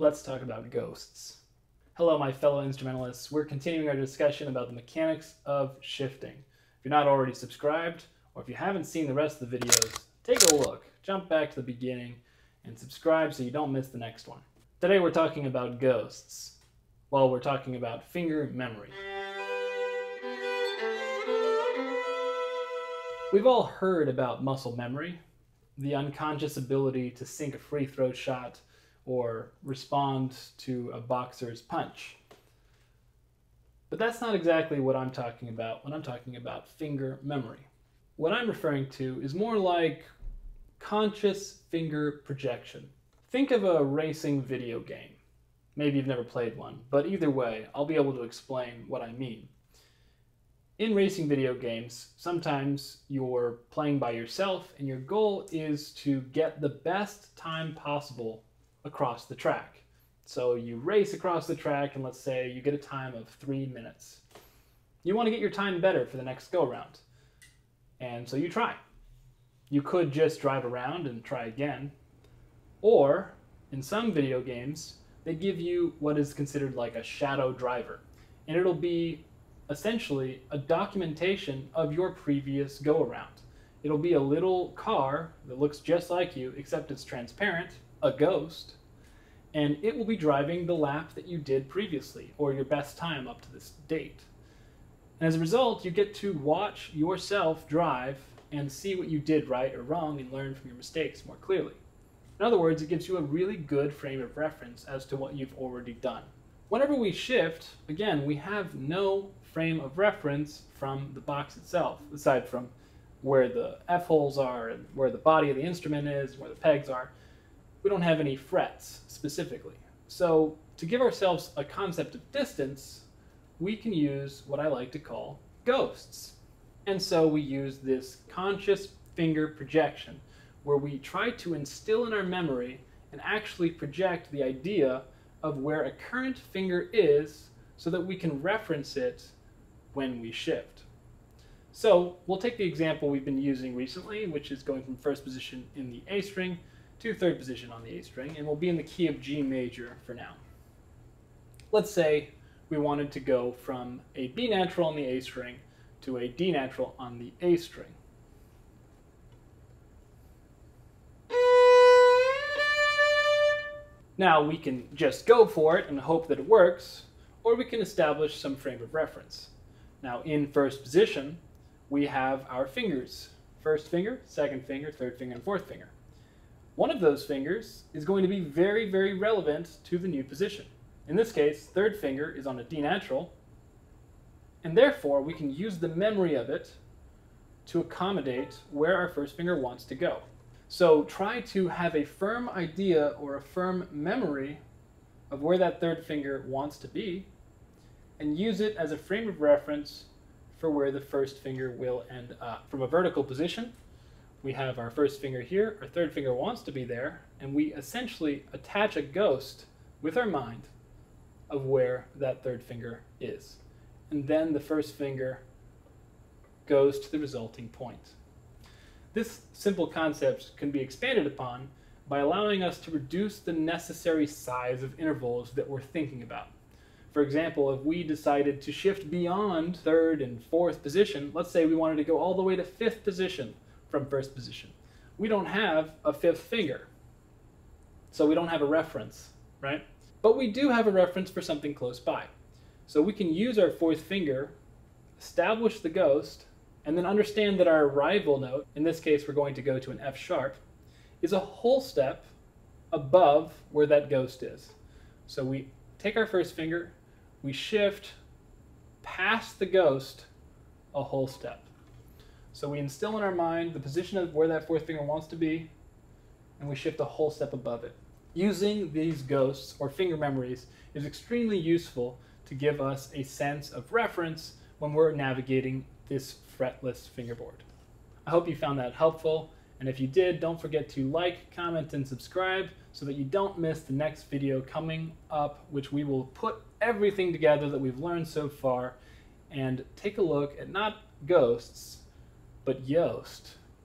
let's talk about ghosts. Hello, my fellow instrumentalists. We're continuing our discussion about the mechanics of shifting. If you're not already subscribed, or if you haven't seen the rest of the videos, take a look, jump back to the beginning, and subscribe so you don't miss the next one. Today we're talking about ghosts. Well, we're talking about finger memory. We've all heard about muscle memory, the unconscious ability to sink a free throw shot or respond to a boxer's punch. But that's not exactly what I'm talking about when I'm talking about finger memory. What I'm referring to is more like conscious finger projection. Think of a racing video game. Maybe you've never played one, but either way, I'll be able to explain what I mean. In racing video games, sometimes you're playing by yourself and your goal is to get the best time possible across the track. So you race across the track, and let's say you get a time of three minutes. You want to get your time better for the next go round. And so you try. You could just drive around and try again. Or, in some video games, they give you what is considered like a shadow driver. And it'll be essentially a documentation of your previous go around. It'll be a little car that looks just like you, except it's transparent, a ghost, and it will be driving the lap that you did previously, or your best time up to this date. And as a result, you get to watch yourself drive and see what you did right or wrong and learn from your mistakes more clearly. In other words, it gives you a really good frame of reference as to what you've already done. Whenever we shift, again, we have no frame of reference from the box itself, aside from where the F-holes are and where the body of the instrument is, where the pegs are we don't have any frets specifically. So to give ourselves a concept of distance, we can use what I like to call ghosts. And so we use this conscious finger projection, where we try to instill in our memory and actually project the idea of where a current finger is so that we can reference it when we shift. So we'll take the example we've been using recently, which is going from first position in the A string to third position on the A string, and we'll be in the key of G major for now. Let's say we wanted to go from a B natural on the A string to a D natural on the A string. Now we can just go for it and hope that it works, or we can establish some frame of reference. Now in first position, we have our fingers. First finger, second finger, third finger, and fourth finger. One of those fingers is going to be very, very relevant to the new position. In this case, third finger is on a D natural, and therefore we can use the memory of it to accommodate where our first finger wants to go. So try to have a firm idea or a firm memory of where that third finger wants to be and use it as a frame of reference for where the first finger will end up. From a vertical position, we have our first finger here, our third finger wants to be there, and we essentially attach a ghost with our mind of where that third finger is. And then the first finger goes to the resulting point. This simple concept can be expanded upon by allowing us to reduce the necessary size of intervals that we're thinking about. For example, if we decided to shift beyond third and fourth position, let's say we wanted to go all the way to fifth position, from first position. We don't have a fifth finger, so we don't have a reference, right? But we do have a reference for something close by. So we can use our fourth finger, establish the ghost, and then understand that our rival note, in this case we're going to go to an F sharp, is a whole step above where that ghost is. So we take our first finger, we shift past the ghost a whole step. So we instill in our mind the position of where that fourth finger wants to be, and we shift a whole step above it. Using these ghosts or finger memories is extremely useful to give us a sense of reference when we're navigating this fretless fingerboard. I hope you found that helpful, and if you did, don't forget to like, comment, and subscribe so that you don't miss the next video coming up, which we will put everything together that we've learned so far and take a look at not ghosts, but Yoast